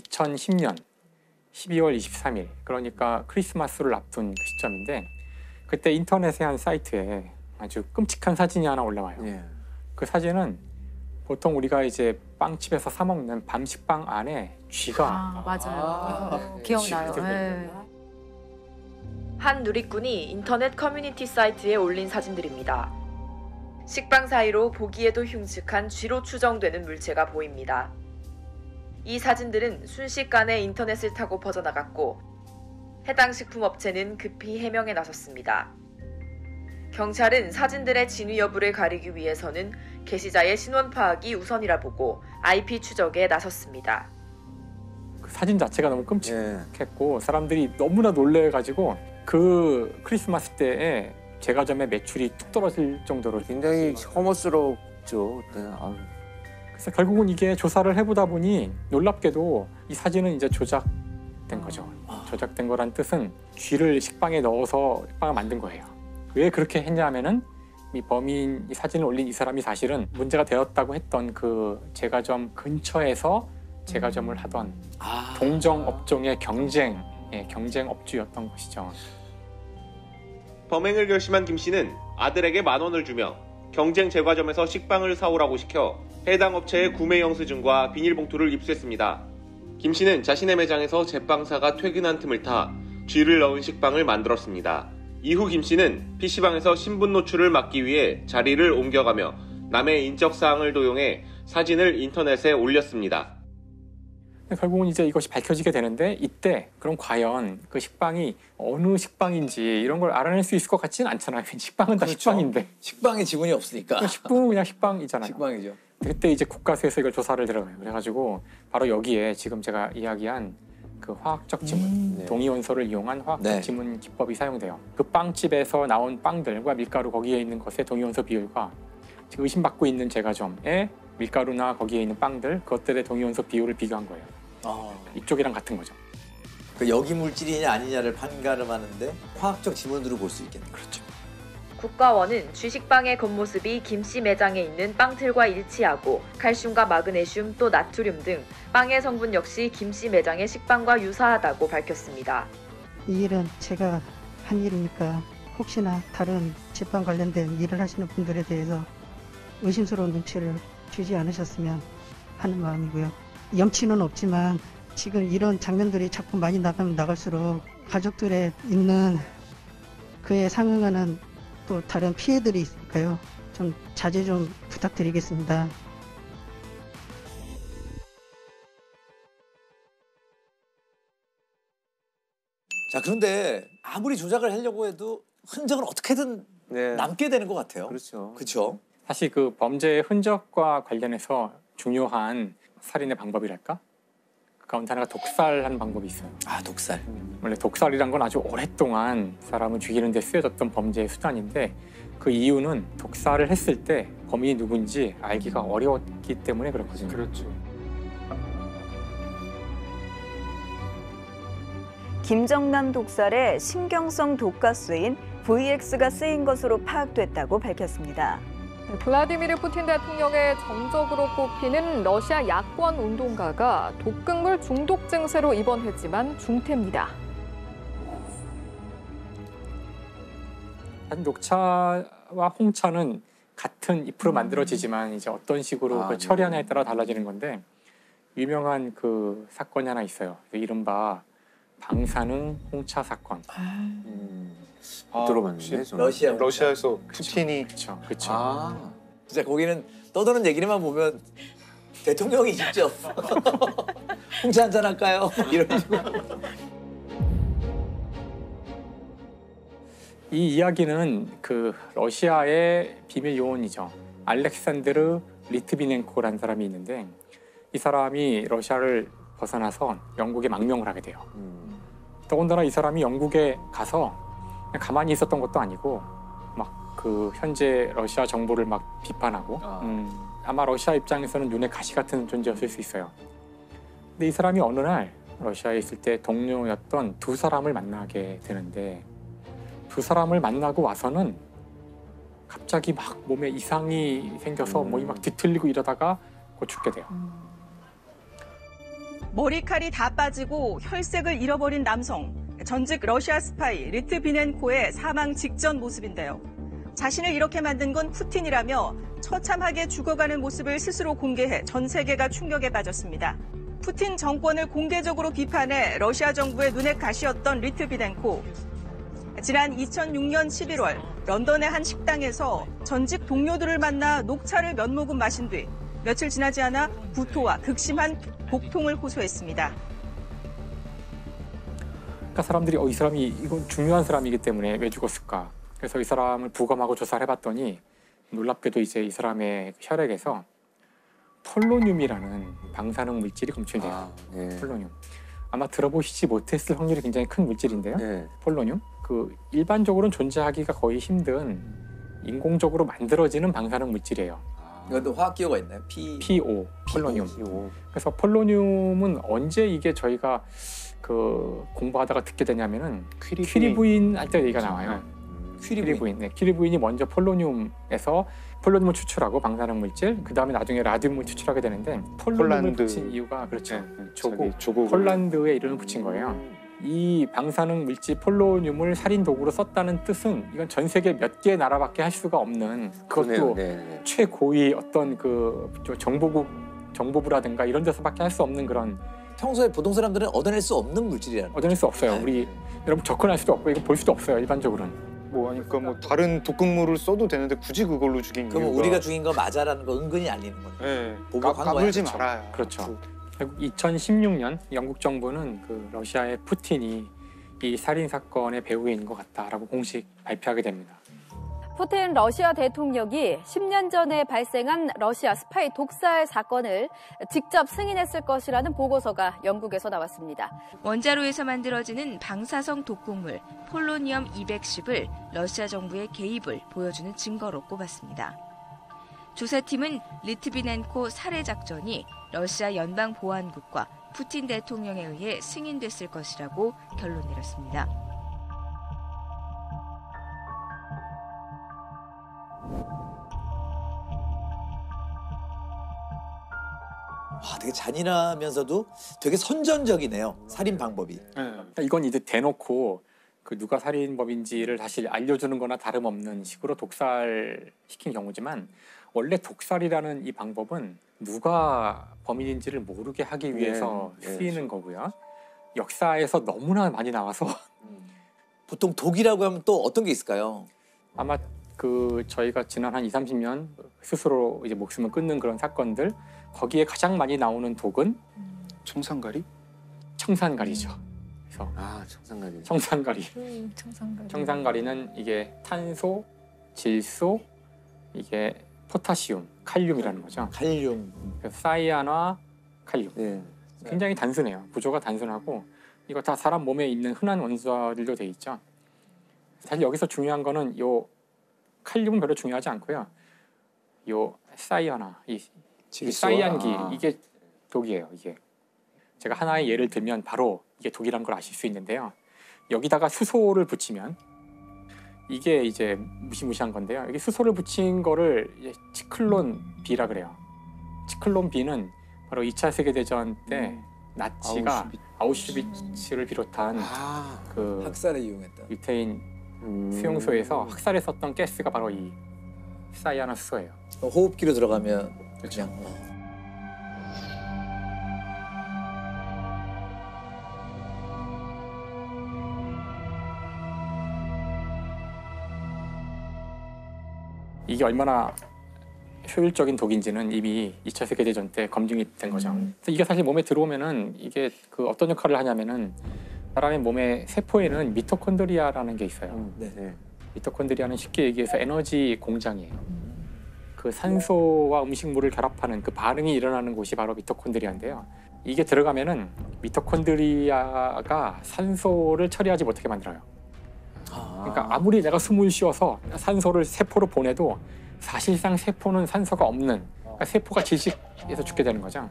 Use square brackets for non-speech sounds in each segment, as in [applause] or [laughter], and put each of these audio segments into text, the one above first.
2010년 12월 23일 그러니까 크리스마스를 앞둔 그 시점인데 그때 인터넷의 한 사이트에 아주 끔찍한 사진이 하나 올라와요. 예. 그 사진은 보통 우리가 이제 빵집에서 사 먹는 밤식빵 안에 쥐가 아, 맞아요. 아, 기억나요. 지금 예. 한 누리꾼이 인터넷 커뮤니티 사이트에 올린 사진들입니다. 식빵 사이로 보기에도 흉측한 쥐로 추정되는 물체가 보입니다. 이 사진들은 순식간에 인터넷을 타고 퍼져나갔고 해당 식품업체는 급히 해명에 나섰습니다. 경찰은 사진들의 진위 여부를 가리기 위해서는 게시자의 신원 파악이 우선이라 보고 IP 추적에 나섰습니다. 그 사진 자체가 너무 끔찍. 예. 했고 사람들이 너무나 놀래가지고 그 크리스마스 때에 제과점의 매출이 뚝 떨어질 정도로 굉장히. 그때. 아유. 그래서 결국은 이게 조사를 해보다 보니 놀랍게도 이 사진은 이제 조작된 거죠. 조작된 거란 뜻은 쥐를 식빵에 넣어서 식빵을 만든 거예요. 왜 그렇게 했냐면은 이 범인 이 사진을 올린 이 사람이 사실은 문제가 되었다고 했던 그 제과점 근처에서 제과점을 하던 아. 동정 업종의 경쟁 예, 경쟁 업주였던 것이죠. 범행을 결심한 김 씨는 아들에게 만 원을 주며 경쟁 제과점에서 식빵을 사오라고 시켜 해당 업체의 구매 영수증과 비닐봉투를 입수했습니다. 김 씨는 자신의 매장에서 제빵사가 퇴근한 틈을 타 쥐를 넣은 식빵을 만들었습니다. 이후 김 씨는 PC방에서 신분 노출을 막기 위해 자리를 옮겨가며 남의 인적 사항을 도용해 사진을 인터넷에 올렸습니다. 결국은 이제 이것이 밝혀지게 되는데 이때 그럼 과연 그 식빵이 어느 식빵인지 이런 걸 알아낼 수 있을 것 같지는 않잖아요. [laughs] 식빵은 다 그렇죠. 식빵인데 식빵에 지분이 없으니까. 그 식빵은 그냥 식빵이잖아요. 식빵이죠. 그때 이제 국가수에서 이걸 조사를 들어가요. 그래가지고 바로 여기에 지금 제가 이야기한 그 화학적 지문, 네. 동위원소를 이용한 화학적 네. 지문 기법이 사용돼요. 그 빵집에서 나온 빵들과 밀가루 거기에 있는 것의 동위원소 비율과 지금 의심받고 있는 제과점의 밀가루나 거기에 있는 빵들 그것들의 동위원소 비율을 비교한 거예요. 어. 이쪽이랑 같은 거죠. 그 역이 물질이냐 아니냐를 판가름하는데 화학적 지문으로 볼 수 있겠네요. 그렇죠. 국가원은 쥐식빵의 겉모습이 김씨 매장에 있는 빵틀과 일치하고 칼슘과 마그네슘 또 나트륨 등 빵의 성분 역시 김씨 매장의 식빵과 유사하다고 밝혔습니다. 이 일은 제가 한 일이니까 혹시나 다른 집안 관련된 일을 하시는 분들에 대해서 의심스러운 눈치를 주지 않으셨으면 하는 마음이고요. 염치는 없지만 지금 이런 장면들이 자꾸 많이 나가면 나갈수록 가족들에 있는 그에 상응하는 또 다른 피해들이 있으니까요. 좀 자제 좀 부탁드리겠습니다. 자 그런데 아무리 조작을 하려고 해도 흔적은 어떻게든 네. 남게 되는 것 같아요. 그렇죠. 그렇죠. 사실 그 범죄의 흔적과 관련해서 중요한 살인의 방법이랄까? 그 가운데 하나가 독살하는 방법이 있어요. 아 독살. 원래 독살이란 건 아주 오랫동안 사람을 죽이는 데 쓰여졌던 범죄의 수단인데 그 이유는 독살을 했을 때 범인이 누군지 알기가 어려웠기 때문에 그렇거든요. 그렇죠. 김정남 독살에 신경성 독가스인 VX가 쓰인 것으로 파악됐다고 밝혔습니다. 네, 블라디미르 푸틴 대통령의 정적으로 꼽히는 러시아 야권 운동가가 독극물 중독 증세로 입원했지만 중태입니다. 녹차와 홍차는 같은 잎으로 만들어지지만 이제 어떤 식으로 아, 그 네. 처리하냐에 따라 달라지는 건데 유명한 그 사건이 하나 있어요. 그 이른바 방사능 홍차 사건. 음. 아, 들어봤는데 저는. 러시아 러시아에서 푸틴이 그렇죠, 그렇죠. 아. 진짜 거기는 떠드는 얘기만 보면 대통령이 직접 [laughs] 홍차 한잔 할까요? [laughs] 이런 식으로. 이 이야기는 그 러시아의 비밀 요원이죠. 알렉산드르 리트비넨코라는 사람이 있는데 이 사람이 러시아를 벗어나서 영국에 망명을 하게 돼요. 음. 더군다나 이 사람이 영국에 가서 가만히 있었던 것도 아니고 막 그 현재 러시아 정부를 막 비판하고 아. 음, 아마 러시아 입장에서는 눈에 가시 같은 존재였을 수 있어요. 근데 이 사람이 어느 날 러시아에 있을 때 동료였던 두 사람을 만나게 되는데 두 사람을 만나고 와서는 갑자기 막 몸에 이상이 생겨서 음. 몸이 막 뒤틀리고 이러다가 곧 죽게 돼요. 머리칼이 다 빠지고 혈색을 잃어버린 남성, 전직 러시아 스파이 리트비넨코의 사망 직전 모습인데요. 자신을 이렇게 만든 건 푸틴이라며 처참하게 죽어가는 모습을 스스로 공개해 전 세계가 충격에 빠졌습니다. 푸틴 정권을 공개적으로 비판해 러시아 정부의 눈에 가시였던 리트비넨코. 지난 2006년 11월 런던의 한 식당에서 전직 동료들을 만나 녹차를 몇 모금 마신 뒤 며칠 지나지 않아 구토와 극심한 복통을 호소했습니다. 그러니까 사람들이 어, 이 사람이 이건 중요한 사람이기 때문에 왜 죽었을까? 그래서 이 사람을 부검하고 조사를 해봤더니 놀랍게도 이제 이 사람의 혈액에서 폴로늄이라는 방사능 물질이 검출돼요. 아, 예. 폴로늄. 아마 들어보시지 못했을 확률이 굉장히 큰 물질인데요. 예. 폴로늄. 그 일반적으로는 존재하기가 거의 힘든 인공적으로 만들어지는 방사능 물질이에요. 이것도 화학 기호가 있나요? P PO, 폴로늄. PO. 그래서 폴로늄은 언제 이게 저희가 그 공부하다가 듣게 되냐면은 퀴리 퀴리 부인 할 때 얘기가 나와요. 음. 퀴리 퀴리 부인. 네, 퀴리 부인이 먼저 폴로늄에서 폴로늄을 추출하고 방사능 물질, 그 다음에 나중에 라듐을 추출하게 되는데 폴로늄을 폴란드. 붙인 이유가 그렇죠. 네, 조국, 자기 조국 폴란드에 이름을 붙인 거예요. 이 방사능 물질 폴로늄을 살인 도구로 썼다는 뜻은 이건 전 세계 몇 개 나라밖에 할 수가 없는 그것도 네, 네. 최고위 어떤 그 정보국 정보부라든가 이런 데서밖에 할 수 없는 그런 평소에 보통 사람들은 얻어낼 수 없는 물질이라는 거죠. 얻어낼 수 없어요. 네. 우리 여러분 접근할 수도 없고 이거 볼 수도 없어요. 일반적으로는. 뭐 하니까 뭐 다른 독극물을 써도 되는데 굳이 그걸로 죽인 이유가 우리가 죽인 거 맞아라는 거 은근히 알리는 거죠. 예, 보복한 거야, 까불지. 말아요. 그렇죠. 결국 2016년 영국 정부는 그 러시아의 푸틴이 이 살인 사건의 배후인 것 같다라고 공식 발표하게 됩니다. 푸틴 러시아 대통령이 10년 전에 발생한 러시아 스파이 독살 사건을 직접 승인했을 것이라는 보고서가 영국에서 나왔습니다. 원자로에서 만들어지는 방사성 독극물 폴로니엄 210을 러시아 정부의 개입을 보여주는 증거로 꼽았습니다. 조사팀은 리트비넨코 살해 작전이 러시아 연방 보안국과 푸틴 대통령에 의해 승인됐을 것이라고 결론 내렸습니다. 잔인하면서도 되게 선전적이네요. 살인 방법이. 예. 그러니까 이건 이제 대놓고 그 누가 살인범인지를 사실 알려주는 거나 다름없는 식으로 독살시킨 경우지만 원래 독살이라는 이 방법은 누가 범인인지를 모르게 하기 위해서 예, 예. 쓰이는 거고요. 역사에서 너무나 많이 나와서 [laughs] 보통 독이라고 하면 또 어떤 게 있을까요? 아마 그 저희가 지난 한 2, 30년 스스로 이제 목숨을 끊는 그런 사건들 거기에 가장 많이 나오는 독은 청산가리? 청산가리죠. 그래서 아, 청산가리. 청산가리. 청산가리. 청산가리는 이게 탄소, 질소, 이게 포타시움, 칼륨이라는 거죠. 칼륨. 그래서 사이아나 칼륨. 네. 굉장히 단순해요. 구조가 단순하고 이거 다 사람 몸에 있는 흔한 원소들로 돼 있죠. 사실 여기서 중요한 거는 요 칼륨은 별로 중요하지 않고요. 요 사이아나 이, 이 사이안기 아. 이게 독이에요. 이게 제가 하나의 예를 들면 바로 이게 독이란 걸 아실 수 있는데요. 여기다가 수소를 붙이면 이게 이제 무시무시한 건데요. 여기 수소를 붙인 거를 치클론 B라 그래요. 치클론 B는 바로 2차 세계 대전 때 나치가 아우슈비츠. 를 비롯한 아, 그 학살에 이용했다. 유태인 음. 수용소에서 학살에 썼던 가스가 바로 이 사이아나 수소예요. 호흡기로 들어가면 그냥 어. 이게 얼마나 효율적인 독인지는 이미 2차 세계 대전 때 검증이 된 거죠. 그래서 이게 사실 몸에 들어오면은 이게 그 어떤 역할을 하냐면은 사람의 몸의 세포에는 미토콘드리아라는 게 있어요. 음, 네. 네. 미토콘드리아는 쉽게 얘기해서 에너지 공장이에요. 그 산소와 음식물을 결합하는 그 반응이 일어나는 곳이 바로 미토콘드리아인데요. 이게 들어가면은 미토콘드리아가 산소를 처리하지 못하게 만들어요. 그러니까 아무리 내가 숨을 쉬어서 산소를 세포로 보내도 사실상 세포는 산소가 없는 그러니까 세포가 질식해서 죽게 되는 거죠.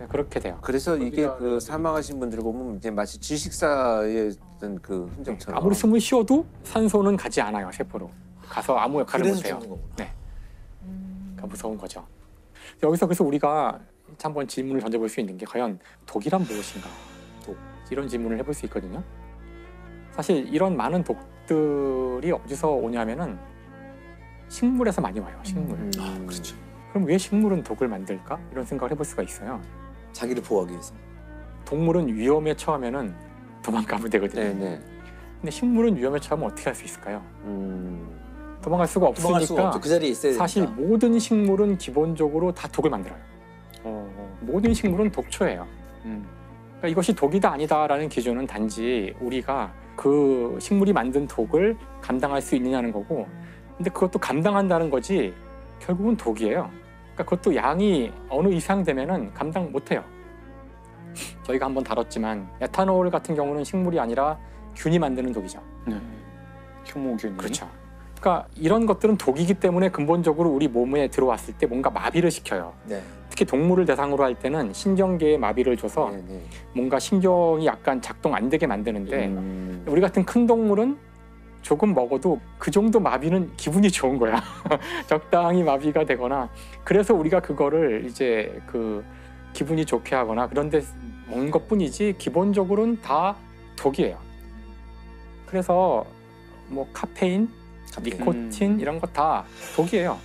네, 그렇게 돼요. 그래서 이게 그 사망하신 분들 보면 이제 마치 질식사의 어떤 그 흔적처럼 아무리 숨을 쉬어도 산소는 가지 않아요 세포로 가서 아무 역할을 못해요. 네. 그러니까 무서운 거죠. 여기서 그래서 우리가 한번 질문을 던져볼 수 있는 게 과연 독이란 무엇인가? 독 이런 질문을 해볼 수 있거든요. 사실 이런 많은 독들이 어디서 오냐면은 식물에서 많이 와요. 식물. 음. 아, 그렇죠. 그럼 왜 식물은 독을 만들까? 이런 생각을 해볼 수가 있어요. 자기를 보호하기 위해서. 동물은 위험에 처하면은 도망가면 되거든요. 네네. 근데 식물은 위험에 처하면 어떻게 할 수 있을까요? 음. 도망갈 수가 없으니까 도망갈 수가 없죠. 그 자리에 있어야 사실 되니까. 모든 식물은 기본적으로 다 독을 만들어요. 모든 식물은 독초예요. 음. 그러니까 이것이 독이다 아니다라는 기준은 단지 우리가 그 식물이 만든 독을 감당할 수 있느냐는 거고, 근데 그것도 감당한다는 거지 결국은 독이에요. 그러니까 그것도 양이 어느 이상 되면은 감당 못해요. 저희가 한번 다뤘지만 에탄올 같은 경우는 식물이 아니라 균이 만드는 독이죠. 네. 효모균이. 그렇죠. 그러니까 이런 것들은 독이기 때문에 근본적으로 우리 몸에 들어왔을 때 뭔가 마비를 시켜요. 네. 특히 동물을 대상으로 할 때는 신경계에 마비를 줘서 네 네. 뭔가 신경이 약간 작동 안 되게 만드는데 음. 우리 같은 큰 동물은 조금 먹어도 그 정도 마비는 기분이 좋은 거야. [laughs] 적당히 마비가 되거나 그래서 우리가 그거를 이제 그 기분이 좋게 하거나 그런데 먹는 것뿐이지 기본적으로는 다 독이에요. 그래서 뭐 카페인, 카페인. 니코틴 이런 거 다 독이에요.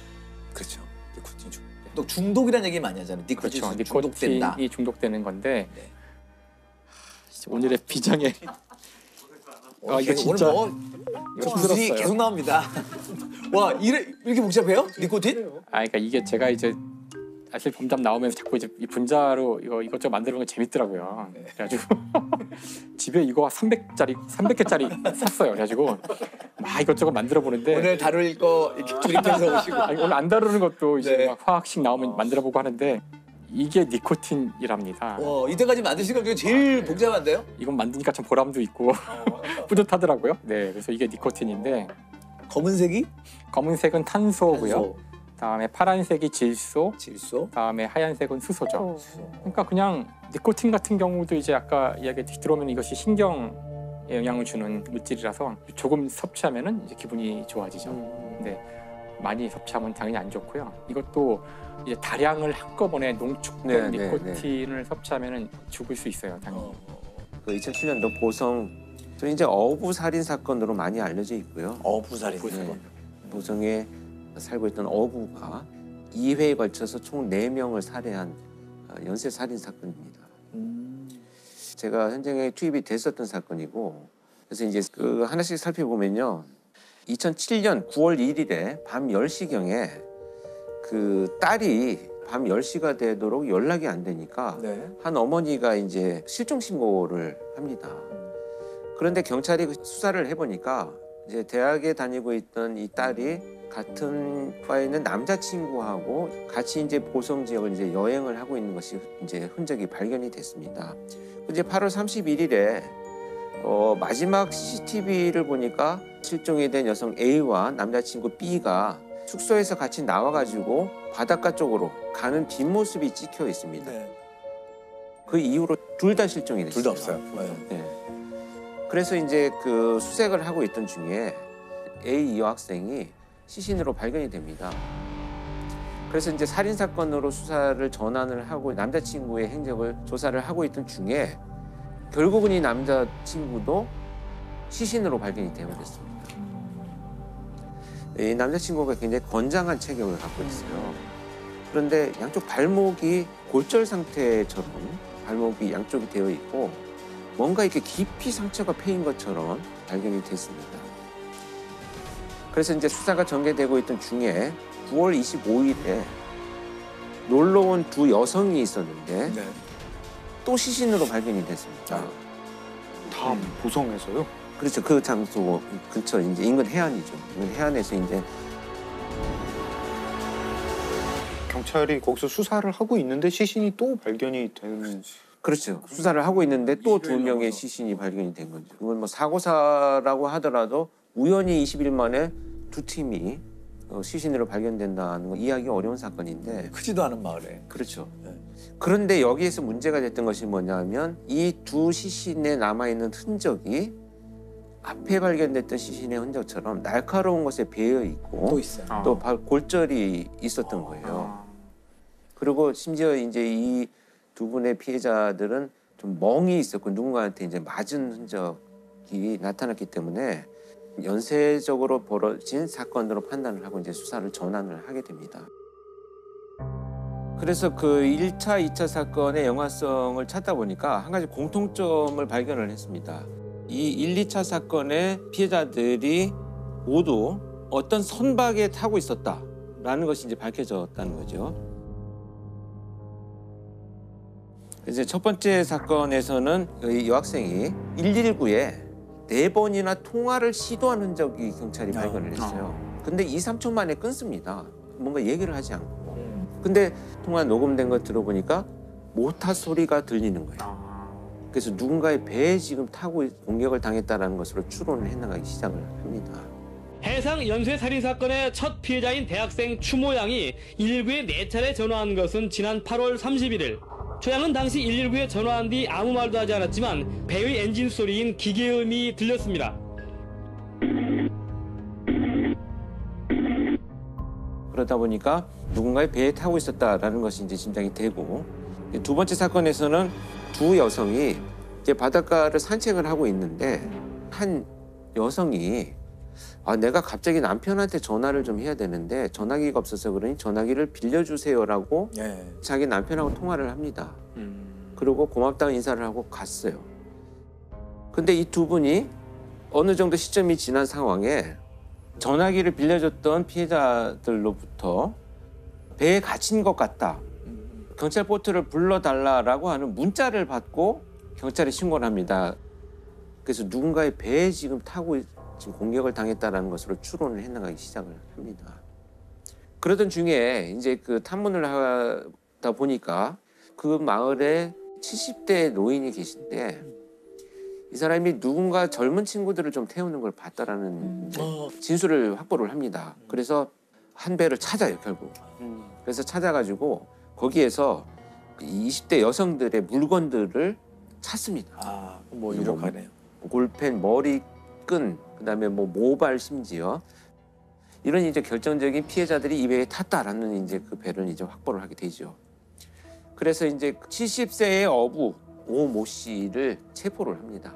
그렇죠. 니코틴 중. 또 중독이라는 얘기 많이 하잖아요. 니코틴 그렇죠. 중독된다. 니코틴이 중독되는 건데 네. 오늘의 비장의 아, 이거 오늘 진짜 뭐 이거 구슬이 힘들었어요. 계속 나옵니다. 와 이래, 이렇게 복잡해요? 니코틴? 아, 그러니까 이게 제가 이제 사실 범잡 나오면서 자꾸 이제 이 분자로 이거 이것저것 만들어 보는 거 재밌더라고요. 그래가지고 [laughs] 집에 이거 300짜리 300개짜리 샀어요. 그래가지고 막 이것저것 만들어 보는데 오늘 다룰 거 이렇게 [laughs] 조립해서 오시고. 아니, 오늘 안 다루는 것도 이제 네. 막 화학식 나오면 만들어 보고 하는데 이게 니코틴이랍니다. 와 이때까지 만드신 것 중에 제일 복잡한데요? 이건 만드니까 참 보람도 있고 [laughs] 뿌듯하더라고요. 네, 그래서 이게 니코틴인데 검은색이 검은색은 탄소고요. 탄소, 다음에 파란색이 질소, 질소. 다음에 하얀색은 수소죠. 어. 그러니까 그냥 니코틴 같은 경우도 이제 아까 이야기 들어오면 이것이 신경에 영향을 주는 물질이라서 조금 섭취하면은 이제 기분이 좋아지죠. 근데 많이 섭취하면 당연히 안 좋고요. 이것도 이제 다량을 한꺼번에 농축된 네, 네, 니코틴을 섭취하면은 죽을 수 있어요, 당연히. 그 2007년도 보성 저 이제 어부 살인 사건으로 많이 알려져 있고요. 어 부 살인. 네. 보성에 살고 있던 어부가 2회에 걸쳐서 총 4명을 살해한 어, 연쇄 살인 사건입니다. 음. 제가 현장에 투입이 됐었던 사건이고 그래서 이제 그 하나씩 살펴보면요. 2007년 9월 1일에 밤 10시경에 그 딸이 밤 10시가 되도록 연락이 안 되니까 네. 한 어머니가 이제 실종 신고를 합니다. 그런데 경찰이 그 수사를 해보니까 이제 대학에 다니고 있던 이 딸이 같은 과에 있는 남자친구하고 같이 이제 보성 지역을 이제 여행을 하고 있는 것이 이제 흔적이 발견이 됐습니다. 이제 8월 31일에 어, 마지막 CCTV를 보니까 실종이 된 여성 A와 남자친구 B가 숙소에서 같이 나와가지고 바닷가 쪽으로 가는 뒷모습이 찍혀 있습니다. 네. 그 이후로 둘 다 실종이 둘 됐습니다. 다 없어요. 네. 네. 그래서 이제 그 수색을 하고 있던 중에 A 여학생이 시신으로 발견이 됩니다. 그래서 이제 살인 사건으로 수사를 전환을 하고 남자친구의 행적을 조사를 하고 있던 중에 결국은 이 남자친구도 시신으로 발견이 되어버렸습니다. 이 남자친구가 굉장히 건장한 체격을 갖고 있어요. 그런데 양쪽 발목이 골절 상태처럼 발목이 양쪽이 되어 있고 뭔가 이렇게 깊이 상처가 패인 것처럼 발견이 됐습니다. 그래서 이제 수사가 전개되고 있던 중에 9월 25일에 놀러 온 두 여성이 있었는데 네. 또 시신으로 발견이 됐습니다. 다 보성에서요? 그렇죠. 그 장소 근처 이제 인근 해안이죠. 인근 해안에서 이제 경찰이 거기서 수사를 하고 있는데 시신이 또 발견이 되는 그 렇죠. 수사를 하고 있는데 또 두 명의 시신이 발견이 된 거죠. 이건 뭐 사고사라고 하더라도 우연히 20일 만에 두 팀이 어, 시신으로 발견된다는 건 이해하기 어려운 사건인데 크지도 않은 마을에. 그렇죠. 네. 그런데 여기에서 문제가 됐던 것이 뭐냐면 이 두 시신에 남아 있는 흔적이 앞에 발견됐던 시신의 흔적처럼 날카로운 것에 배어 있고 또 있어요. 아. 또 발- 골절이 있었던 거예요. 아, 그리고 심지어 이제 이 두 분의 피해자들은 좀 멍이 있었고 누군가한테 이제 맞은 흔적이 나타났기 때문에 연쇄적으로 벌어진 사건으로 판단을 하고 이제 수사를 전환을 하게 됩니다. 그래서 그 1차, 2차 사건의 영화성을 찾다 보니까 한 가지 공통점을 발견을 했습니다. 이 1, 2차 사건의 피해자들이 모두 어떤 선박에 타고 있었다라는 것이 이제 밝혀졌다는 거죠. 이제 첫 번째 사건에서는 이 여학생이 119에 네 번이나 통화를 시도한 흔적이 경찰이 발견을 했어요. 근데 2, 3초 만에 끊습니다. 뭔가 얘기를 하지 않고. 근데 통화 녹음된 거 들어보니까 모타 소리가 들리는 거예요. 그래서 누군가의 배에 지금 타고 공격을 당했다는 것으로 추론을 해나가기 시작을 합니다. 해상 연쇄 살인 사건의 첫 피해자인 대학생 추모 양이 119에 네 차례 전화한 것은 지난 8월 31일. 최 양은 당시 119에 전화한 뒤 아무 말도 하지 않았지만 배의 엔진 소리인 기계음이 들렸습니다. 그러다 보니까 누군가의 배에 타고 있었다라는 것이 이제 짐작이 되고 두 번째 사건에서는 두 여성이 이제 바닷가를 산책을 하고 있는데 한 여성이 아 내가 갑자기 남편한테 전화를 좀 해야 되는데 전화기가 없어서 그러니 전화기를 빌려주세요라고 예. 자기 남편하고 통화를 합니다. 그리고 고맙다고 인사를 하고 갔어요. 근데 이 두 분이 어느 정도 시점이 지난 상황에 전화기를 빌려줬던 피해자들로부터 배에 갇힌 것 같다. 경찰 보트를 불러달라라고 하는 문자를 받고 경찰에 신고를 합니다. 그래서 누군가의 배에 지금 타고 지금 공격을 당했다라는 것으로 추론을 해나가기 시작을 합니다. 그러던 중에 이제 그 탐문을 하다 보니까 그 마을에 70대 노인이 계신데 이 사람이 누군가 젊은 친구들을 좀 태우는 걸 봤다라는 이제 진술을 확보를 합니다. 그래서 한 배를 찾아요 결국. 그래서 찾아가지고 거기에서 20대 여성들의 물건들을 찾습니다. 아, 뭐 그래서 유력하네요. 볼펜, 머리끈, 그다음에 뭐 모발 심지어 이런 이제 결정적인 피해자들이 이 배에 탔다라는 이제 그 배를 이제 확보를 하게 되죠. 그래서 이제 70세의 어부 오모 씨를 체포를 합니다.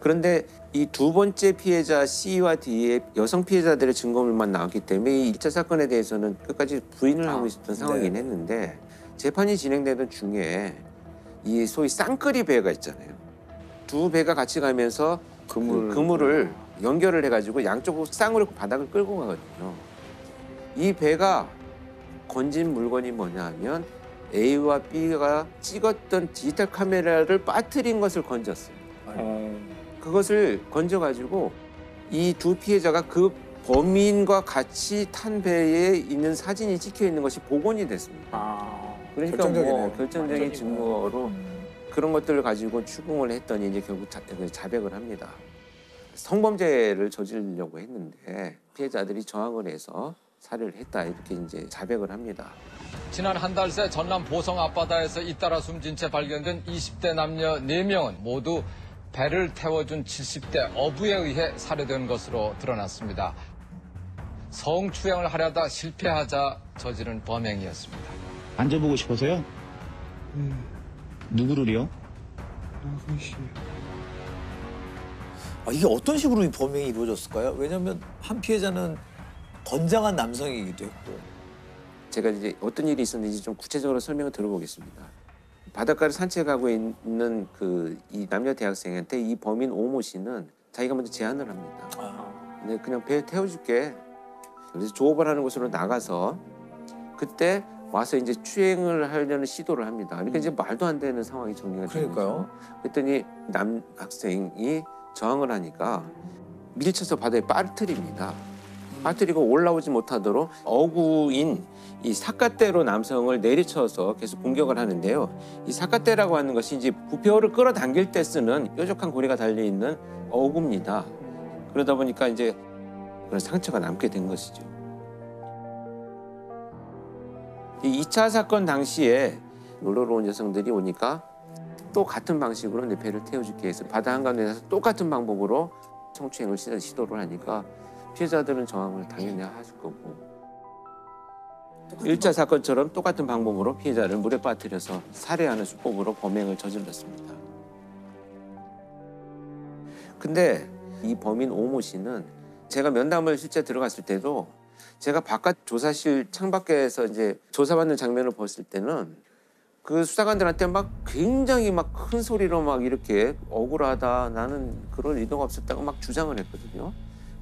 그런데 이 두 번째 피해자 C와 D의 여성 피해자들의 증거물만 나왔기 때문에 이 1차 사건에 대해서는 끝까지 부인을 하고 있었던 상황이긴 네. 했는데 재판이 진행되던 중에 이 소위 쌍끌이 배가 있잖아요. 두 배가 같이 가면서 그물, 그물을 연결을 해가지고 양쪽으로 쌍으로 바닥을 끌고 가거든요. 이 배가 건진 물건이 뭐냐면 A와 B가 찍었던 디지털 카메라를 빠뜨린 것을 건졌어요. 그것을 건져가지고 이 두 피해자가 그 범인과 같이 탄 배에 있는 사진이 찍혀 있는 것이 복원이 됐습니다. 그러니까 결정적이네요. 뭐 결정적인 증거로 그런 것들을 가지고 추궁을 했더니 이제 결국 자, 그 자백을 합니다. 성범죄를 저지르려고 했는데 피해자들이 저항을 해서 살해를 했다 이렇게 이제 자백을 합니다. 지난 한 달 새 전남 보성 앞바다에서 잇따라 숨진 채 발견된 20대 남녀 4명은 모두 배를 태워준 70대 어부에 의해 살해된 것으로 드러났습니다. 성추행을 하려다 실패하자 저지른 범행이었습니다. 앉아보고 싶어서요? 누구를요? 아, 이게 어떤 식으로 이 범행이 이루어졌을까요? 왜냐하면 한 피해자는 건장한 남성이기도 했고. 제가 이제 어떤 일이 있었는지 좀 구체적으로 설명을 들어보겠습니다. 바닷가를 산책하고 있는 그 이 남녀 대학생한테 이 범인 오모 씨는 자기가 먼저 제안을 합니다. 근데 그냥 배에 태워줄게. 그래서 조업을 하는 곳으로 나가서 그때 와서 이제 추행을 하려는 시도를 합니다. 그러니까 이제 말도 안 되는 상황이 정리가 되는 거죠. 그랬더니 남 학생이 저항을 하니까 밀쳐서 바다에 빠뜨립니다. 빠뜨리고 올라오지 못하도록 어구인 이 사카대로 남성을 내리쳐서 계속 공격을 하는데요. 이 사카대라고 하는 것이 이제 부표를 끌어당길 때 쓰는 뾰족한 고리가 달려 있는 어구입니다. 그러다 보니까 이제 그런 상처가 남게 된 것이죠. 이 2차 사건 당시에 놀러 온 여성들이 오니까 또 같은 방식으로 내 배를 태워줄게 해서 바다 한가운데서 똑같은 방법으로 성추행을 시- 시도를 하니까 피해자들은 저항을 당연히 하실 거고 일차 사건처럼 똑같은 방법으로 피해자를 물에 빠뜨려서 살해하는 수법으로 범행을 저질렀습니다. 근데 이 범인 오모 씨는 제가 면담을 실제 들어갔을 때도 제가 바깥 조사실 창밖에서 이제 조사받는 장면을 봤을 때는 그 수사관들한테 막 굉장히 막 큰 소리로 막 이렇게 억울하다 나는 그런 의도가 없었다고 막 주장을 했거든요.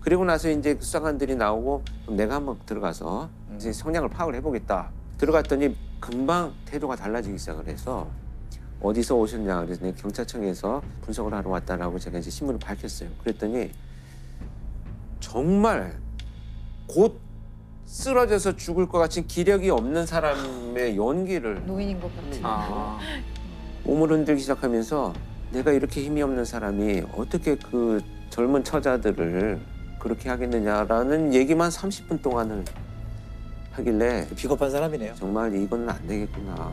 그리고 나서 이제 그 수사관들이 나오고 그럼 내가 한번 들어가서 이제 성향을 파악을 해보겠다. 들어갔더니 금방 태도가 달라지기 시작을 해서 어디서 오셨냐 그래서 내가 경찰청에서 분석을 하러 왔다라고 제가 이제 신문을 밝혔어요. 그랬더니 정말 곧 쓰러져서 죽을 것 같은 기력이 없는 사람의 연기를 노인인 것 같아요. [laughs] 몸을 흔들기 시작하면서 내가 이렇게 힘이 없는 사람이 어떻게 그 젊은 처자들을 그렇게 하겠느냐라는 얘기만 30분 동안을 하길래 비겁한 사람이네요. 정말 이거는 안 되겠구나.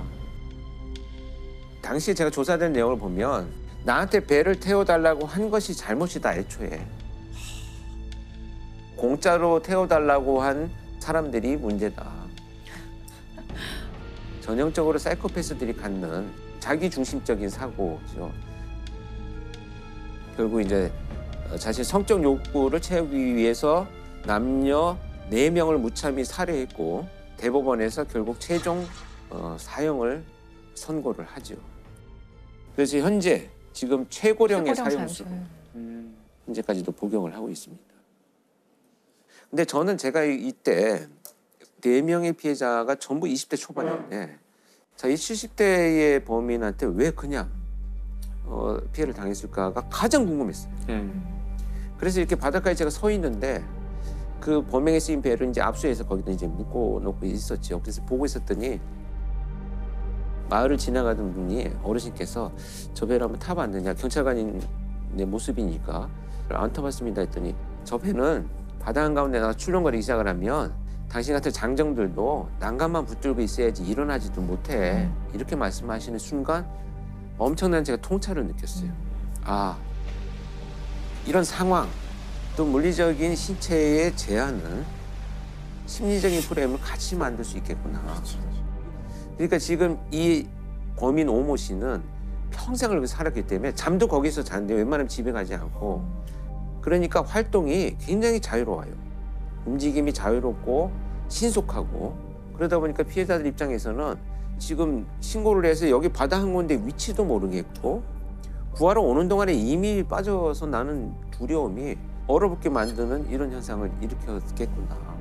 당시 제가 조사된 내용을 보면 나한테 배를 태워달라고 한 것이 잘못이다 애초에. 공짜로 태워달라고 한 사람들이 문제다. 전형적으로 사이코패스들이 갖는 자기 중심적인 사고죠. 결국 이제 어, 자신 성적 욕구를 채우기 위해서 남녀 네 명을 무참히 살해했고 대법원에서 결국 최종 어, 사형을 선고를 하죠. 그래서 현재 지금 최고령의 최고령 사형수 사형수. 현재까지도 복용을 하고 있습니다. 근데 저는 제가 이- 이때 네 명의 피해자가 전부 20대 초반인데 자, 이 70대의 범인한테 왜 그냥 어, 피해를 당했을까가 가장 궁금했어요. 그래서 이렇게 바닷가에 제가 서 있는데 그 범행에 쓰인 배를 이제 압수해서 거기다 이제 묶어 놓고 있었죠. 그래서 보고 있었더니 마을을 지나가던 분이 어르신께서 저 배를 한번 타봤느냐 경찰관인 내 모습이니까 안 타봤습니다 했더니 저 배는 바다 한가운데 나가 출렁거리기 시작을 하면 당신 같은 장정들도 난간만 붙들고 있어야지 일어나지도 못해 이렇게 말씀하시는 순간 엄청난 제가 통찰을 느꼈어요. 아 이런 상황 또 물리적인 신체의 제한은 심리적인 프레임을 같이 만들 수 있겠구나. 그러니까 지금 이 범인 오모 씨는 평생을 살았기 때문에 잠도 거기서 자는데 웬만하면 집에 가지 않고 그러니까 활동이 굉장히 자유로워요. 움직임이 자유롭고 신속하고 그러다 보니까 피해자들 입장에서는 지금 신고를 해서 여기 바다 한 군데 위치도 모르겠고 구하러 오는 동안에 이미 빠져서 나는 두려움이 얼어붙게 만드는 이런 현상을 일으켰겠구나.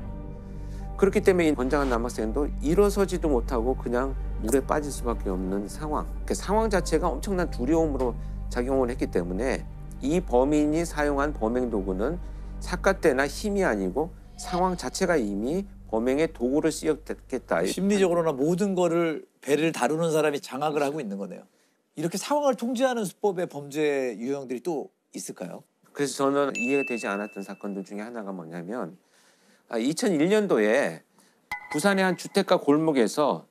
그렇기 때문에 이 건장한 남학생도 일어서지도 못하고 그냥 물에 빠질 수밖에 없는 상황. 그 상황 자체가 엄청난 두려움으로 작용을 했기 때문에 이 범인이 사용한 범행 도구는 사카때나 힘이 아니고 상황 자체가 이미 범행의 도구를 쓰였겠다. 심리적으로나 모든 거를 배를 다루는 사람이 장악을 하고 있는 거네요. 이렇게 상황을 통제하는 수법의 범죄 유형들이 또 있을까요? 그래서 저는 이해가 되지 않았던 사건들 중에 하나가 뭐냐면 2001년도에 부산의 한 주택가 골목에서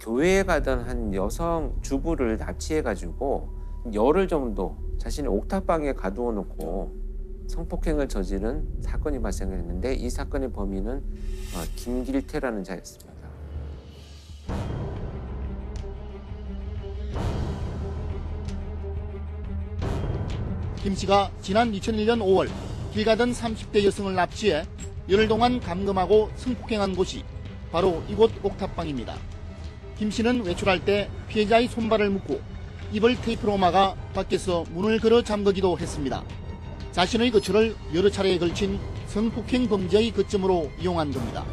교회에 가던 한 여성 주부를 납치해 가지고 열흘 정도 자신의 옥탑방에 가두어 놓고 성폭행을 저지른 사건이 발생을 했는데 이 사건의 범인은 어, 김길태라는 자였습니다. 김 씨가 지난 2001년 5월 길 가던 30대 여성을 납치해 열흘 동안 감금하고 성폭행한 곳이 바로 이곳 옥탑방입니다. 김 씨는 외출할 때 피해자의 손발을 묶고 입을 테이프로 막아 밖에서 문을 걸어 잠그기도 했습니다. 자신의 거처를 여러 차례에 걸친 성폭행 범죄의 거점으로 이용한 겁니다.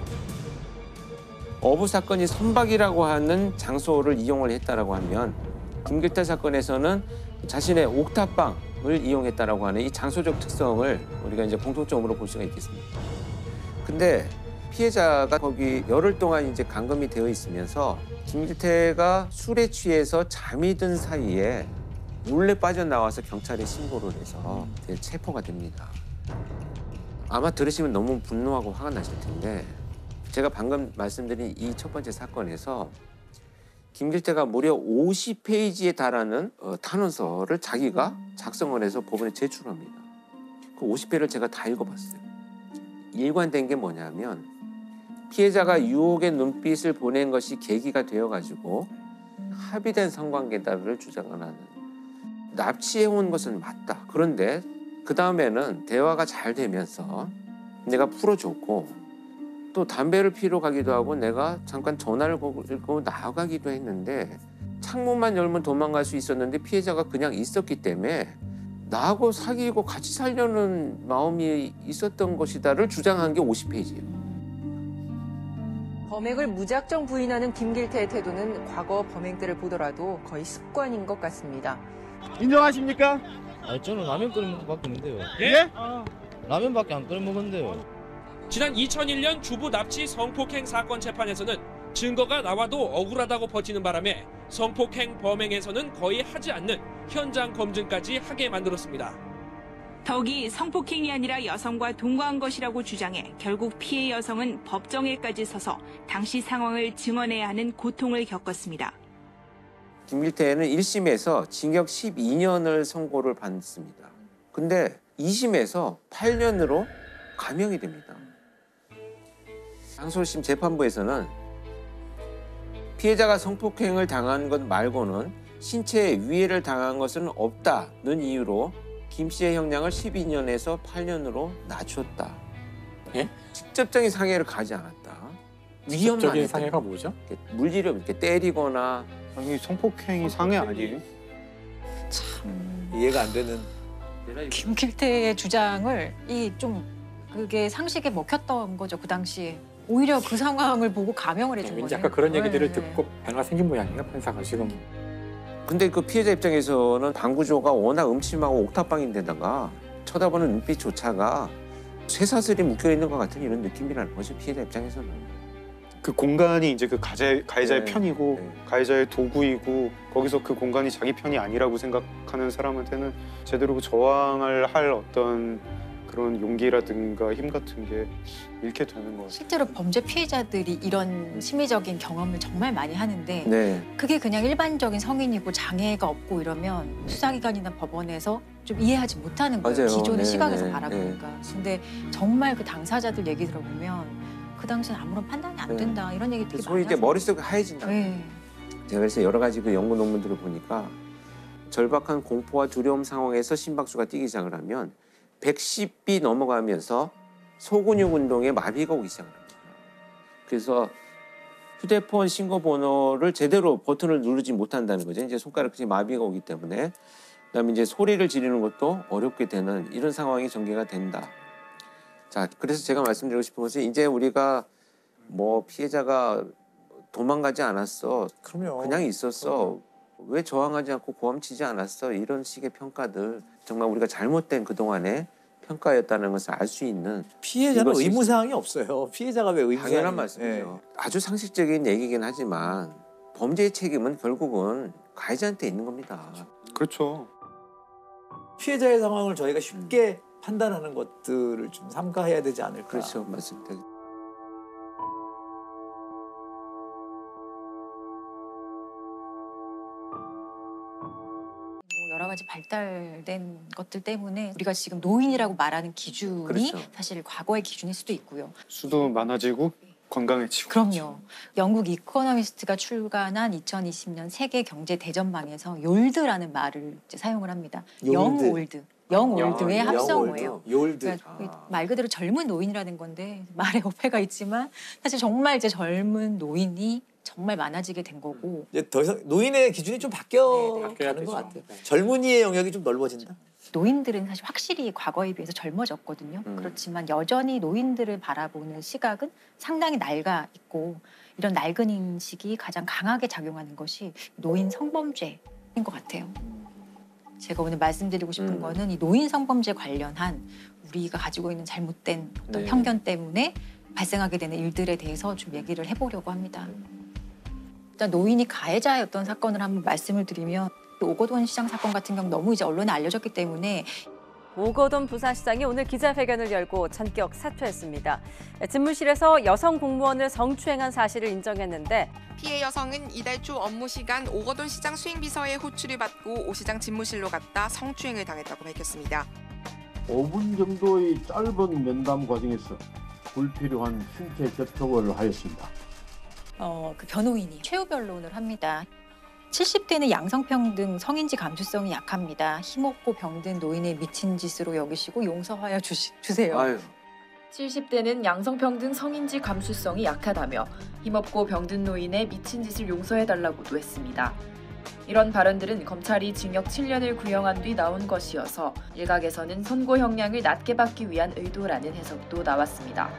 어부 사건이 선박이라고 하는 장소를 이용을 했다라고 하면 김길태 사건에서는 자신의 옥탑방을 이용했다라고 하는 이 장소적 특성을 우리가 이제 공통점으로 볼 수가 있겠습니다. 근데 피해자가 거기 열흘 동안 이제 감금이 되어 있으면서 김길태가 술에 취해서 잠이 든 사이에 몰래 빠져나와서 경찰에 신고를 해서 체포가 됩니다. 아마 들으시면 너무 분노하고 화가 나실 텐데 제가 방금 말씀드린 이 첫 번째 사건에서 김길태가 무려 50페이지에 달하는 어, 탄원서를 자기가 작성을 해서 법원에 제출합니다. 그 50페이지를 제가 다 읽어봤어요. 일관된 게 뭐냐면 피해자가 유혹의 눈빛을 보낸 것이 계기가 되어가지고 합의된 성관계다를 주장을 하는 납치해온 것은 맞다. 그런데 그 다음에는 대화가 잘 되면서 내가 풀어줬고 또 담배를 피러 가기도 하고 내가 잠깐 전화를 걸고 나가기도 했는데 창문만 열면 도망갈 수 있었는데 피해자가 그냥 있었기 때문에 나하고 사귀고 같이 살려는 마음이 있었던 것이다를 주장한 게 50페이지예요. 범행을 무작정 부인하는 김길태의 태도는 과거 범행 때를 보더라도 거의 습관인 것 같습니다. 인정하십니까? 아, 저는 라면 끓여 먹을 밖에 없는데요. 예? 라면밖에 안 끓여 먹었는데요. 지난 2001년 주부 납치 성폭행 사건 재판에서는 증거가 나와도 억울하다고 버티는 바람에 성폭행 범행에서는 거의 하지 않는 현장 검증까지 하게 만들었습니다. 덕이 성폭행이 아니라 여성과 동거한 것이라고 주장해 결국 피해 여성은 법정에까지 서서 당시 상황을 증언해야 하는 고통을 겪었습니다. 김길태는 1심에서 징역 12년을 선고를 받습니다. 근데 2심에서 8년으로 감형이 됩니다. 항소심 재판부에서는 피해자가 성폭행을 당한 것 말고는 신체에 위해를 당한 것은 없다는 이유로 김 씨의 형량을 12년에서 8년으로 낮췄다. 예? 직접적인 상해를 가지 않았다. 위험만 직접적인 했다. 상해가 뭐죠? 이렇게 물리력 이렇게 때리거나 아니 성폭행이 상해 아니에요? 이해가 안 되는 김길태의 주장을 이 좀 그게 상식에 먹혔던 거죠 그 당시에 오히려 그 상황을 보고 감형을 해준 왠지 거예요. 아까 그런 얘기들을 네. 듣고 변화가 생긴 모양이에요 판사가 지금 근데 그 피해자 입장에서는 방구조가 워낙 음침하고 옥탑방인데다가 쳐다보는 눈빛조차가 쇠사슬이 묶여 있는 것 같은 이런 느낌이라는 거죠 피해자 입장에서는. 그 공간이 이제 그 가해, 가해자의 네. 편이고 가해자의 도구이고 거기서 그 공간이 자기 편이 아니라고 생각하는 사람한테는 제대로 그 저항을 할 어떤 그런 용기라든가 힘 같은 게 잃게 되는 것 같아요. 실제로 범죄 피해자들이 이런 심리적인 경험을 정말 많이 하는데 네. 그게 그냥 일반적인 성인이고 장애가 없고 이러면 수사기관이나 법원에서 좀 이해하지 못하는 거예요. 맞아요. 기존의 네, 시각에서 네, 바라보니까. 근데 정말 그 당사자들 얘기 들어보면 그 당시엔 아무런 판단이 안 네. 된다 이런 얘기 되게 소위 많이 이렇게 하세요. 머릿속이 하얘진다. 네. 제가 그래서 여러 가지 그 연구 논문들을 보니까 절박한 공포와 두려움 상황에서 심박수가 뛰기 시작을 하면 110비 넘어가면서 소근육 운동에 마비가 오기 시작을 합니다. 그래서 휴대폰 신고 번호를 제대로 버튼을 누르지 못한다는 거죠. 이제 손가락이 마비가 오기 때문에 그다음에 이제 소리를 지르는 것도 어렵게 되는 이런 상황이 전개가 된다. 자, 그래서 제가 말씀드리고 싶은 것은 이제 우리가 뭐 피해자가 도망가지 않았어. 그럼요. 그냥 있었어. 왜 저항하지 않고 고함치지 않았어? 이런 식의 평가들 정말 우리가 잘못된 그 동안의 평가였다는 것을 알 수 있는 피해자는 의무 사항이 없어요. 피해자가 왜 의무 사항이 당연한 말씀이죠. 아주 상식적인 얘기긴 하지만 범죄의 책임은 결국은 가해자한테 있는 겁니다. 그렇죠. 피해자의 상황을 저희가 쉽게 판단하는 것들을 좀 삼가해야 되지 않을까. 그렇죠, 맞습니다. 가지 발달된 것들 때문에 우리가 지금 노인이라고 말하는 기준이 그렇죠. 사실 과거의 기준일 수도 있고요. 수도 많아지고 건강해지고. 그럼요. 영국 이코노미스트가 출간한 2020년 세계 경제 대전망에서 YOLD라는 말을 이제 사용을 합니다. Young old. Young old의 young- 합성어예요. Young old. YOLD. 그러니까 말 그대로 젊은 노인이라는 건데 말에 어폐가 있지만 사실 정말 이제 젊은 노인이 정말 많아지게 된 거고 이제 더 이상 노인의 기준이 좀 바뀌어 가는 것 같아요. 젊은이의 영역이 좀 넓어진다. 노인들은 사실 확실히 과거에 비해서 젊어졌거든요. 그렇지만 여전히 노인들을 바라보는 시각은 상당히 낡아 있고 이런 낡은 인식이 가장 강하게 작용하는 것이 노인 성범죄인 것 같아요. 제가 오늘 말씀드리고 싶은 거는 이 노인 성범죄 관련한 우리가 가지고 있는 잘못된 어떤 네. 편견 때문에 발생하게 되는 일들에 대해서 좀 얘기를 해보려고 합니다. 일단 노인이 가해자였던 사건을 한번 말씀을 드리면 오거돈 시장 사건 같은 경우 너무 이제 언론에 알려졌기 때문에 오거돈 부산시장이 오늘 기자회견을 열고 전격 사퇴했습니다. 집무실에서 여성 공무원을 성추행한 사실을 인정했는데 피해 여성은 이달 초 업무 시간 오거돈 시장 수행비서의 호출을 받고 오 시장 집무실로 갔다 성추행을 당했다고 밝혔습니다. 5분 정도의 짧은 면담 과정에서 불필요한 신체 접촉을 하였습니다. 어, 그 변호인이 최후 변론을 합니다. 70대는 양성평등 성인지 감수성이 약합니다. 힘없고 병든 노인의 미친 짓으로 여기시고 용서하여 주시, 주세요. 아유. 70대는 양성평등 성인지 감수성이 약하다며 힘없고 병든 노인의 미친 짓을 용서해달라고도 했습니다. 이런 발언들은 검찰이 징역 7년을 구형한 뒤 나온 것이어서 일각에서는 선고 형량을 낮게 받기 위한 의도라는 해석도 나왔습니다.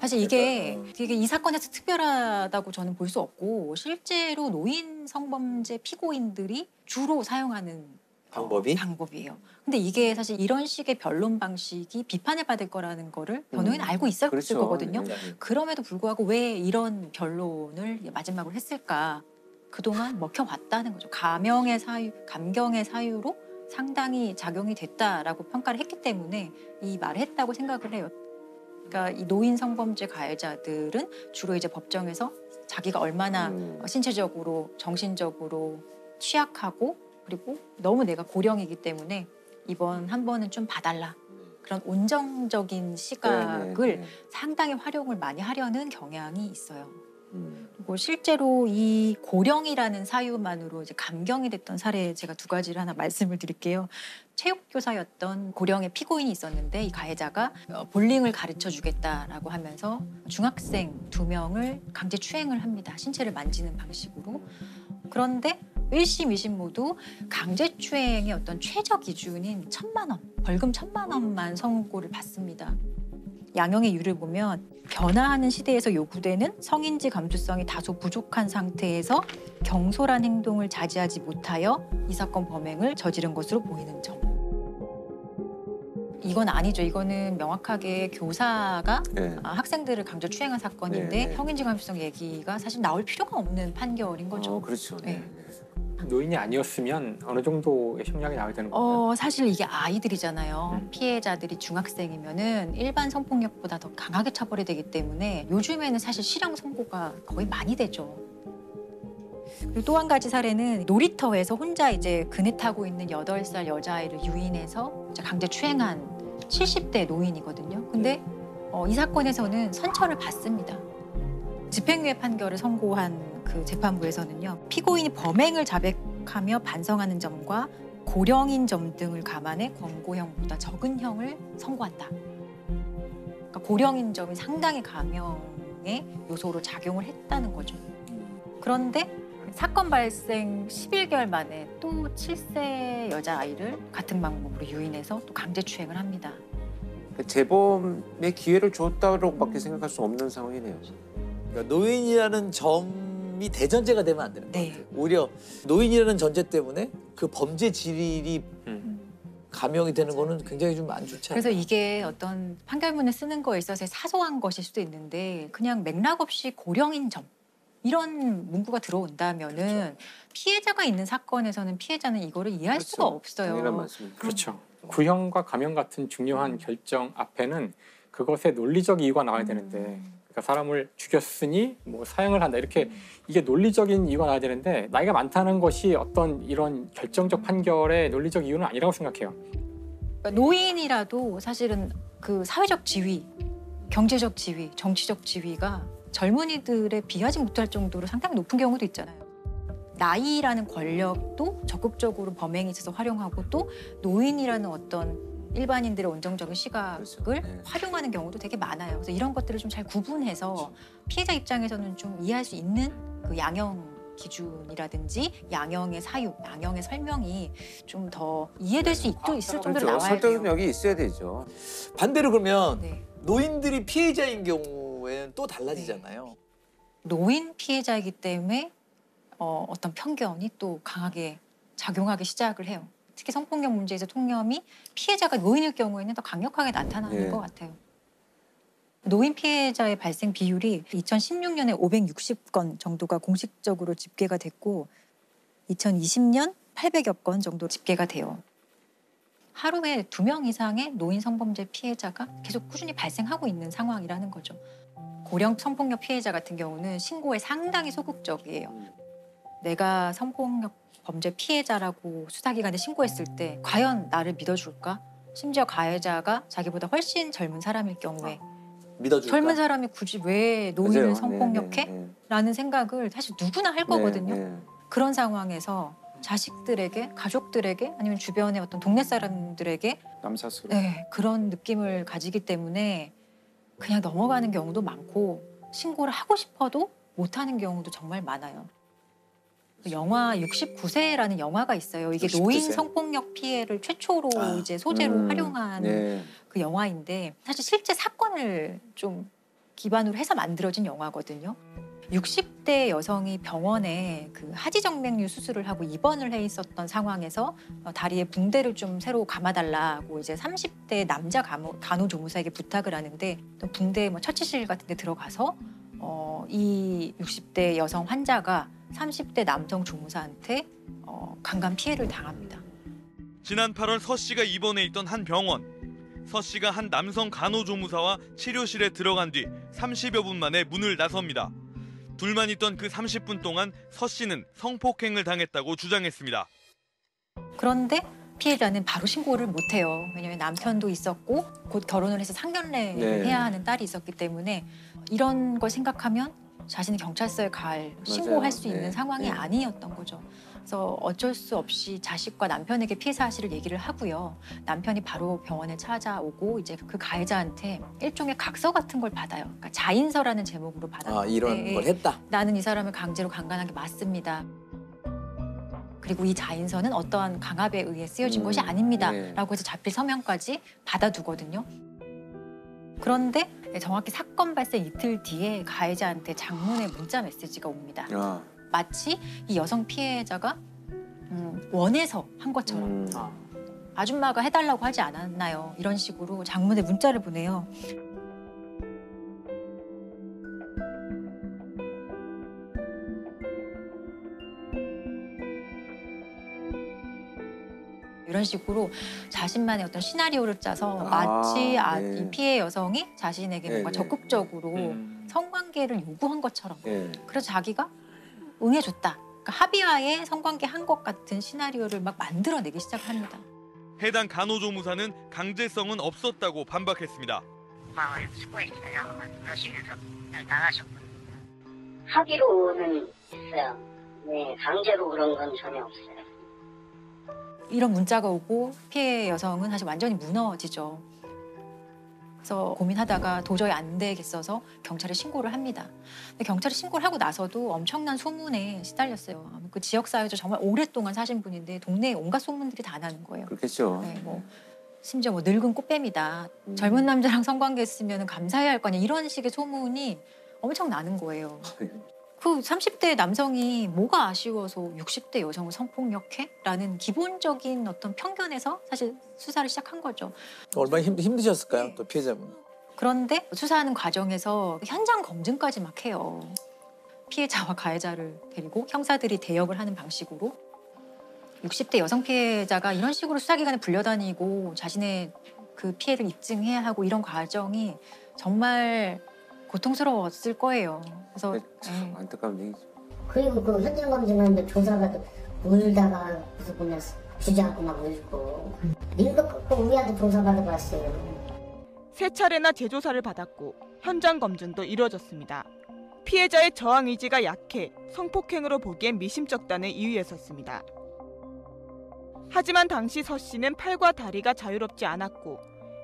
사실 이게 되게 이 사건에서 특별하다고 저는 볼 수 없고 실제로 노인 성범죄 피고인들이 주로 사용하는 방법이? 방법이에요. 근데 이게 사실 이런 식의 변론 방식이 비판을 받을 거라는 거를 변호인은 알고 있었을 그렇죠. 거거든요. 네. 그럼에도 불구하고 왜 이런 변론을 마지막으로 했을까? 그동안 먹혀왔다는 거죠. 가명의 사유, 감경의 사유로 상당히 작용이 됐다라고 평가를 했기 때문에 이 말을 했다고 생각을 해요. 그러니까 이 노인 성범죄 가해자들은 주로 이제 법정에서 자기가 얼마나 음. 신체적으로 정신적으로 취약하고 그리고 너무 내가 고령이기 때문에 이번 한 번은 좀 봐달라 그런 온정적인 시각을 네, 네, 네. 상당히 활용을 많이 하려는 경향이 있어요. 음. 그리고 실제로 이 고령이라는 사유만으로 이제 감경이 됐던 사례 제가 두 가지를 하나 말씀을 드릴게요. 체육교사였던 고령의 피고인이 있었는데 이 가해자가 어, 볼링을 가르쳐 주겠다라고 하면서 중학생 두 명을 강제 추행을 합니다. 신체를 만지는 방식으로. 그런데 1심, 2심 모두 강제 추행의 어떤 최저 기준인 천만 원, 벌금 천만 원만 선고를 받습니다. 양형의 유를 보면 변화하는 시대에서 요구되는 성인지 감수성이 다소 부족한 상태에서 경솔한 행동을 자제하지 못하여 이 사건 범행을 저지른 것으로 보이는 점. 이건 아니죠. 이거는 명확하게 교사가 네. 아, 학생들을 강제 추행한 사건인데 네, 네. 성인지 감수성 얘기가 사실 나올 필요가 없는 판결인 거죠. 어, 그렇죠. 네. 노인이 아니었으면 어느 정도의 형량이 나와야 되는 거예요? 어, 사실 이게 아이들이잖아요. 피해자들이 중학생이면은 일반 성폭력보다 더 강하게 처벌이 되기 때문에 요즘에는 사실 실형 선고가 거의 많이 되죠. 그리고 또 한 가지 사례는 놀이터에서 혼자 이제 그네 타고 있는 여덟 살 여자아이를 유인해서 이제 강제 추행한 70대 노인이거든요. 근데 어, 이 사건에서는 선처를 받습니다. 집행유예 판결을 선고한 그 재판부에서는요 피고인이 범행을 자백하며 반성하는 점과 고령인 점 등을 감안해 권고형보다 적은 형을 선고한다. 그러니까 고령인 점이 상당히 감형의 요소로 작용을 했다는 거죠. 그런데 사건 발생 11개월 만에 또 7세 여자아이를 같은 방법으로 유인해서 또 강제 추행을 합니다. 그 재범의 기회를 줬다고밖에 생각할 수 없는 상황이네요. 그러니까 노인이라는 점 이 대전제가 되면 안 되는 네. 것 같아요. 오히려 노인이라는 전제 때문에 그 범죄 질이 감형이 되는 거는 굉장히 좀 안 좋지 않아요? 그래서 이게 어떤 판결문을 쓰는 거에 있어서 사소한 것일 수도 있는데 그냥 맥락 없이 고령인 점 이런 문구가 들어온다면은 피해자가 있는 사건에서는 피해자는 이거를 이해할 수가 없어요. 그렇죠. 구형과 감형 같은 중요한 결정 앞에는 그것의 논리적 이유가 나와야 되는데 그러니까 사람을 죽였으니 뭐 사형을 한다 이렇게 이게 논리적인 이유가 나와야 되는데 나이가 많다는 것이 어떤 이런 결정적 판결의 논리적 이유는 아니라고 생각해요. 그러니까 노인이라도 사실은 그 사회적 지위, 경제적 지위, 정치적 지위가 젊은이들에 비하지 못할 정도로 상당히 높은 경우도 있잖아요. 나이라는 권력도 적극적으로 범행에 있어서 활용하고 또 노인이라는 어떤 일반인들의 온정적인 시각을 활용하는 경우도 되게 많아요. 그래서 이런 것들을 좀 잘 구분해서 피해자 입장에서는 좀 이해할 수 있는 그 양형 기준이라든지 양형의 사유, 양형의 설명이 좀 더 이해될 수 있, 있을 정도로 그렇죠. 나와야 돼요. 설득력이 있어야 되죠. 반대로 그러면 네. 노인들이 피해자인 경우에는 또 달라지잖아요. 노인 피해자이기 때문에 어, 어떤 편견이 또 강하게 작용하기 시작을 해요. 특히 성폭력 문제에서 통념이 피해자가 노인일 경우에는 더 강력하게 나타나는 네. 것 같아요. 노인 피해자의 발생 비율이 2016년에 560건 정도가 공식적으로 집계가 됐고 2020년 800여 건 정도 집계가 돼요. 하루에 두 명 이상의 노인 성범죄 피해자가 계속 꾸준히 발생하고 있는 상황이라는 거죠. 고령 성폭력 피해자 같은 경우는 신고에 상당히 소극적이에요. 내가 성폭력 범죄 피해자라고 수사기관에 신고했을 때 과연 나를 믿어줄까? 심지어 가해자가 자기보다 훨씬 젊은 사람일 경우에 믿어줄까? 젊은 사람이 굳이 왜 맞아요. 노인을 네, 성폭력해? 네, 네. 라는 생각을 사실 누구나 할 거거든요. 네, 네. 그런 상황에서 자식들에게, 가족들에게 아니면 주변의 어떤 동네 사람들에게 남사스러워. 네, 그런 느낌을 가지기 때문에 그냥 넘어가는 경우도 많고 신고를 하고 싶어도 못하는 경우도 정말 많아요. 영화 69세라는 영화가 있어요. 이게 69세. 노인 성폭력 피해를 최초로 아, 이제 소재로 음, 활용한 네. 그 영화인데 사실 실제 사건을 좀 기반으로 해서 만들어진 영화거든요. 60대 여성이 병원에 그 하지정맥류 수술을 하고 입원을 해 있었던 상황에서 어, 다리에 붕대를 좀 새로 감아달라고 이제 30대 남자 간호, 간호조무사에게 부탁을 하는데 또 붕대 뭐 처치실 같은 데 들어가서 어, 이 60대 여성 환자가 30대 남성 조무사한테 어, 강간 피해를 당합니다. 지난 8월 서 씨가 입원해 있던 한 병원. 서 씨가 한 남성 간호조무사와 치료실에 들어간 뒤 30여 분 만에 문을 나섭니다. 둘만 있던 그 30분 동안 서 씨는 성폭행을 당했다고 주장했습니다. 그런데 피해자는 바로 신고를 못해요. 왜냐하면 남편도 있었고 곧 결혼을 해서 상견례를 네. 해야 하는 딸이 있었기 때문에 이런 걸 생각하면 자신이 경찰서에 갈 신고할 수 네. 있는 상황이 네. 아니었던 거죠. 그래서 어쩔 수 없이 자식과 남편에게 피해 사실을 얘기를 하고요. 남편이 바로 병원에 찾아오고 이제 그 가해자한테 일종의 각서 같은 걸 받아요. 그러니까 자인서라는 제목으로 받았는데 아 이런 걸 했다. 나는 이 사람을 강제로 강간한 게 맞습니다. 그리고 이 자인서는 어떠한 강압에 의해 쓰여진 음, 것이 아닙니다. 네. 라고 해서 자필 서명까지 받아두거든요. 그런데 정확히 사건 발생 이틀 뒤에 가해자한테 장문의 문자 메시지가 옵니다. 아, 마치 이 여성 피해자가 음, 원해서 한 것처럼 음. 아줌마가 해달라고 하지 않았나요? 이런 식으로 장문의 문자를 보내요. 이런 식으로 자신만의 어떤 시나리오를 짜서 아, 마치 아, 네. 이 피해 여성이 자신에게 네, 뭔가 네. 적극적으로 음. 성관계를 요구한 것처럼 예. 그래서 자기가 응해줬다. 그러니까 합의하에 성관계 한 것 같은 시나리오를 막 만들어내기 시작합니다. 해당 간호조무사는 강제성은 없었다고 반박했습니다. 마을 쓰고 있어요. 그러시면서 그냥 나가셨거든요. 합의로는 있어요. 네, 강제로 그런 건 전혀 없어요. 이런 문자가 오고 피해 여성은 사실 완전히 무너지죠. 그래서 고민하다가 도저히 안 되겠어서 경찰에 신고를 합니다. 근데 경찰에 신고를 하고 나서도 엄청난 소문에 시달렸어요. 그 지역 사회에서 정말 오랫동안 사신 분인데 동네에 온갖 소문들이 다 나는 거예요. 그렇겠죠. 네, 뭐 심지어 뭐 늙은 꽃뱀이다. 젊은 남자랑 성관계했으면 감사해야 할거 아니야. 이런 식의 소문이 엄청 나는 거예요. [laughs] 그 30대 남성이 뭐가 아쉬워서 60대 여성을 성폭력해? 라는 기본적인 어떤 편견에서 사실 수사를 시작한 거죠. 얼마나 힘, 힘드셨을까요? 또 피해자분. 그런데 수사하는 과정에서 현장 검증까지 막 해요. 피해자와 가해자를 데리고 형사들이 대역을 하는 방식으로 60대 여성 피해자가 이런 식으로 수사기관에 불려다니고 자신의 그 피해를 입증해야 하고 이런 과정이 정말 고통스러웠을 거예요. 그래서 참 안타까운 얘기죠. 그리고 그 현장 검증하는데 조사가 또 울다가 무슨 주지 않고 막 울고 링크 끊고 우리한테 조사 받아 봤어요. 세 차례나 재조사를 받았고 현장 검증도 이루어졌습니다. 피해자의 저항 의지가 약해 성폭행으로 보기엔 미심쩍다는 이유에 섰습니다. 하지만 당시 서 씨는 팔과 다리가 자유롭지 않았고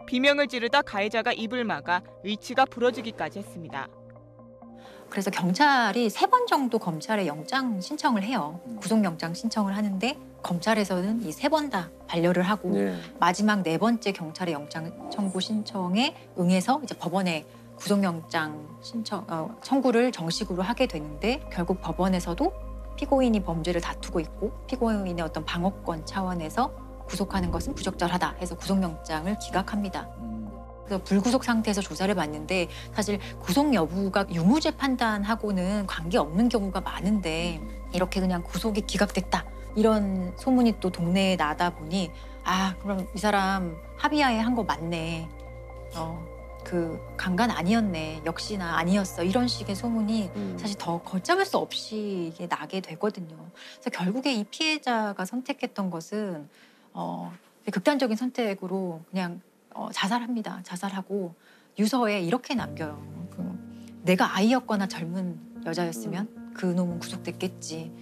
비명을 지르다 가해자가 입을 막아 의치가 부러지기까지 했습니다. 그래서 경찰이 세 번 정도 검찰에 영장 신청을 해요. 구속영장 신청을 하는데 검찰에서는 이 세 번 다 반려를 하고 네. 마지막 네 번째 경찰의 영장 청구 신청에 응해서 이제 법원에 구속영장 신청 어, 청구를 정식으로 하게 되는데 결국 법원에서도 피고인이 범죄를 다투고 있고 피고인의 어떤 방어권 차원에서 구속하는 것은 부적절하다 해서 구속영장을 기각합니다. 그래서 불구속 상태에서 조사를 받는데 사실 구속 여부가 유무죄 판단하고는 관계 없는 경우가 많은데 이렇게 그냥 구속이 기각됐다 이런 소문이 또 동네에 나다 보니 아 그럼 이 사람 합의하에 한 거 맞네. 어그 강간 아니었네. 역시나 아니었어. 이런 식의 소문이 사실 더 걷잡을 수 없이 이게 나게 되거든요. 그래서 결국에 이 피해자가 선택했던 것은 어 극단적인 선택으로 그냥 어, 자살합니다. 자살하고 유서에 이렇게 남겨요. 그 내가 아이였거나 젊은 여자였으면 그 놈은 구속됐겠지.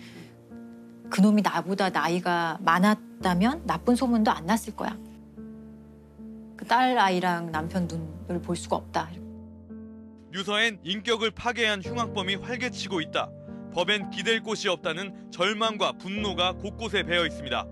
그 놈이 나보다 나이가 많았다면 나쁜 소문도 안 났을 거야. 그 딸 아이랑 남편 눈을 볼 수가 없다. 유서엔 인격을 파괴한 흉악범이 활개치고 있다. 법엔 기댈 곳이 없다는 절망과 분노가 곳곳에 배어 있습니다.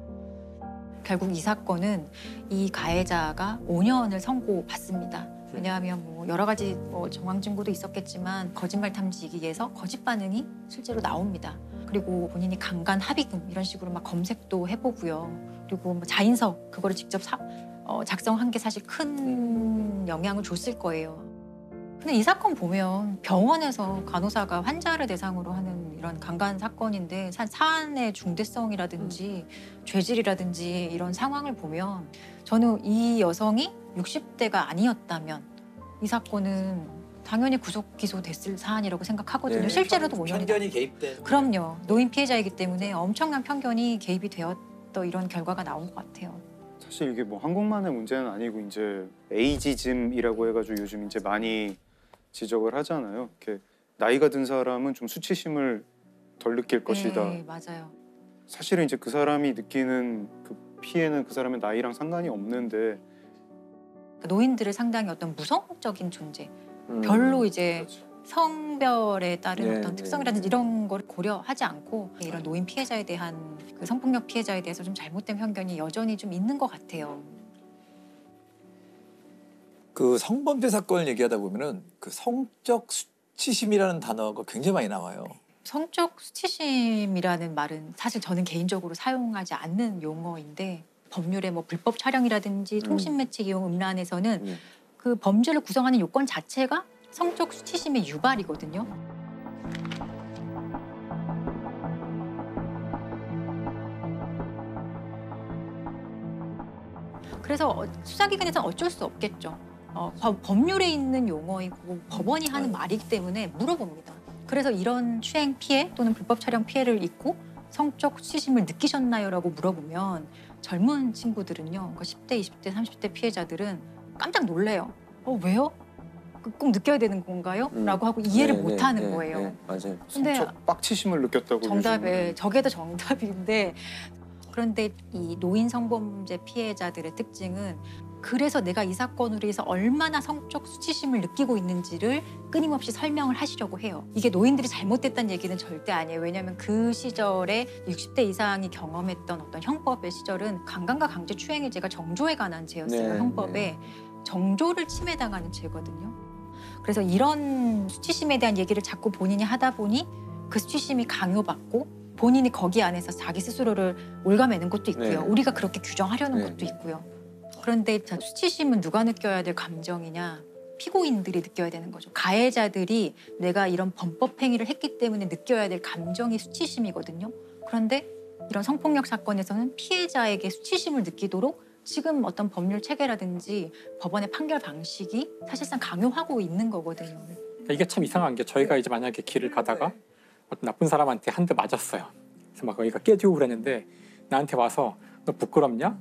결국 이 사건은 이 가해자가 5년을 선고받습니다. 왜냐하면 뭐 여러 가지 뭐 정황 증거도 있었겠지만 거짓말 탐지기에서 거짓 반응이 실제로 나옵니다. 그리고 본인이 강간 합의금 이런 식으로 막 검색도 해보고요. 그리고 뭐 자인서 그거를 직접 사- 어, 작성한 게 사실 큰 영향을 줬을 거예요. 근데 이 사건 보면 병원에서 간호사가 환자를 대상으로 하는 이런 강간 사건인데 사- 사안의 중대성이라든지 죄질이라든지 이런 상황을 보면 저는 이 여성이 60대가 아니었다면 이 사건은 당연히 구속 기소됐을 사안이라고 생각하거든요. 네, 실제로도 편- 5년이 편견이 개입된. 그럼요. 노인 피해자이기 때문에 엄청난 편견이 개입이 되었던 이런 결과가 나온 것 같아요. 사실 이게 뭐 한국만의 문제는 아니고 이제 에이지즘이라고 해가지고 요즘 이제 많이 지적을 하잖아요. 이렇게 나이가 든 사람은 좀 수치심을 덜 느낄 것이다. 네, 맞아요. 사실은 이제 그 사람이 느끼는 그 피해는 그 사람의 나이랑 상관이 없는데 노인들을 상당히 어떤 무성적인 존재, 음, 별로 이제 성별에 따른 네, 어떤 네. 특성이라든지 이런 걸 고려하지 않고 이런 노인 피해자에 대한 그 성폭력 피해자에 대해서 좀 잘못된 편견이 여전히 좀 있는 것 같아요. 그 성범죄 사건을 얘기하다 보면은 그 성적 수치심이라는 단어가 굉장히 많이 나와요. 성적 수치심이라는 말은 사실 저는 개인적으로 사용하지 않는 용어인데 법률의 뭐 불법 촬영이라든지 통신 매체 이용 음란에서는 네. 그 범죄를 구성하는 요건 자체가 성적 수치심의 유발이거든요. 그래서 어- 수사기관에서는 어쩔 수 없겠죠. 어, 법- 법률에 있는 용어이고 법원이 하는 말이기 때문에 물어봅니다. 그래서 이런 추행 피해 또는 불법 촬영 피해를 입고 성적 수치심을 느끼셨나요?라고 물어보면 젊은 친구들은요, 그러니까 10대, 20대, 30대 피해자들은 깜짝 놀래요. 어 왜요? 그꼭 느껴야 되는 건가요? 음. 라고 하고 이해를 네, 못 네, 하는 네, 거예요. 네, 맞아요. 근데 성적 빡치심을 느꼈다고 정답에 저게 더 정답인데 그런데 이 노인 성범죄 피해자들의 특징은 그래서 내가 이 사건으로 해서 얼마나 성적 수치심을 느끼고 있는지를 끊임없이 설명을 하시려고 해요. 이게 노인들이 잘못됐다는 얘기는 절대 아니에요. 왜냐하면 그 시절에 60대 이상이 경험했던 어떤 형법의 시절은 강간과 강제 추행의 죄가 정조에 관한 죄였어요. 네, 형법에 정조를 침해당하는 죄거든요. 그래서 이런 수치심에 대한 얘기를 자꾸 본인이 하다 보니 그 수치심이 강요받고 본인이 거기 안에서 자기 스스로를 올가매는 것도 있고요. 네. 우리가 그렇게 규정하려는 네, 것도 있고요. 그런데 자, 수치심은 누가 느껴야 될 감정이냐? 피고인들이 느껴야 되는 거죠. 가해자들이 내가 이런 범법 행위를 했기 때문에 느껴야 될 감정이 수치심이거든요. 그런데 이런 성폭력 사건에서는 피해자에게 수치심을 느끼도록 지금 어떤 법률 체계라든지 법원의 판결 방식이 사실상 강요하고 있는 거거든요. 그러니까 이게 참 이상한 게 저희가 이제 만약에 길을 가다가 어떤 나쁜 사람한테 한 대 맞았어요. 그래서 막 거기가 깨지고 그랬는데 나한테 와서 너 부끄럽냐?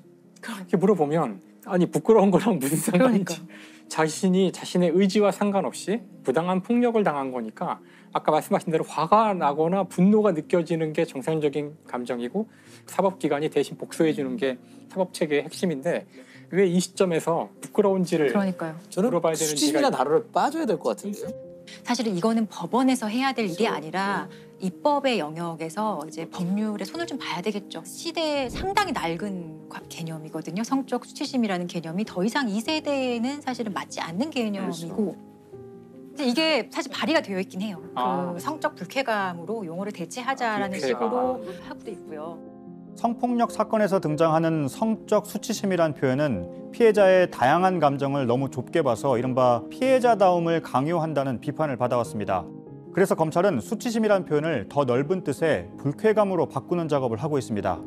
이렇게 물어보면 아니 부끄러운 거랑 무슨 상관인지 자신이 자신의 의지와 상관없이 부당한 폭력을 당한 거니까 아까 말씀하신 대로 화가 나거나 분노가 느껴지는 게 정상적인 감정이고 사법기관이 대신 복수해 주는 게 사법 체계의 핵심인데 왜 이 시점에서 부끄러운지를 그러니까요. 저는 물어봐야 되는지가 수치심이라는 단어를 빠져야 될 것 같은데요. 사실은 이거는 법원에서 해야 될 일이 아니라 입법의 영역에서 이제 법률에 손을 좀 봐야 되겠죠. 시대에 상당히 낡은 과- 개념이거든요. 성적 수치심이라는 개념이 더 이상 이 세대에는 사실은 맞지 않는 개념이고 근데 이게 사실 발의가 되어 있긴 해요. 아. 그 성적 불쾌감으로 용어를 대체하자라는 불쾌감. 식으로 하고도 있고요. 성폭력 사건에서 등장하는 성적 수치심이란 표현은 피해자의 다양한 감정을 너무 좁게 봐서 이른바 피해자다움을 강요한다는 비판을 받아왔습니다. 그래서 검찰은 수치심이란 표현을 더 넓은 뜻의 불쾌감으로 바꾸는 작업을 하고 있습니다.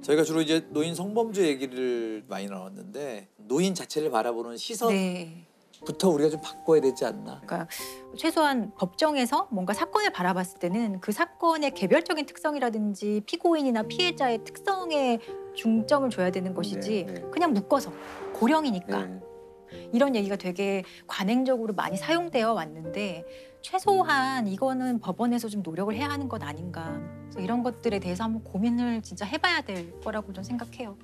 저희가 주로 이제 노인 성범죄 얘기를 많이 나눴는데 노인 자체를 바라보는 시선 부터 우리가 좀 바꿔야 되지 않나. 그러니까 최소한 법정에서 뭔가 사건을 바라봤을 때는 그 사건의 개별적인 특성이라든지 피고인이나 피해자의 특성에 중점을 줘야 되는 것이지 네, 네. 그냥 묶어서 고령이니까 네. 이런 얘기가 되게 관행적으로 많이 사용되어 왔는데 최소한 이거는 법원에서 좀 노력을 해야 하는 것 아닌가. 그래서 이런 것들에 대해서 한번 고민을 진짜 해봐야 될 거라고 좀 생각해요.